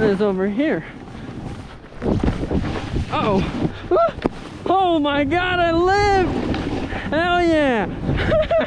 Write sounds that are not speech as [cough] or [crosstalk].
What is over here? Uh oh. Oh my god, I lived! Hell yeah! [laughs]